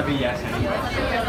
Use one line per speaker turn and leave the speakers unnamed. maravilhas.